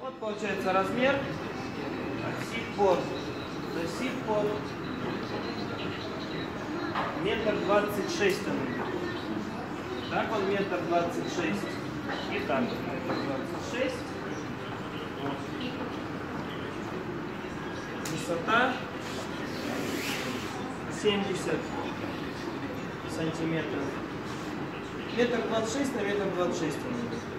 Вот получается размер от сих пор до метр двадцать шесть он. Так он метр двадцать шесть. И так метр двадцать шесть. Высота 70 сантиметров. Метр двадцать шесть на метр двадцать шесть он.